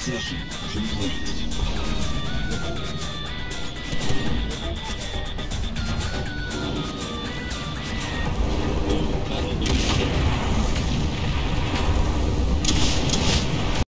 Session complete.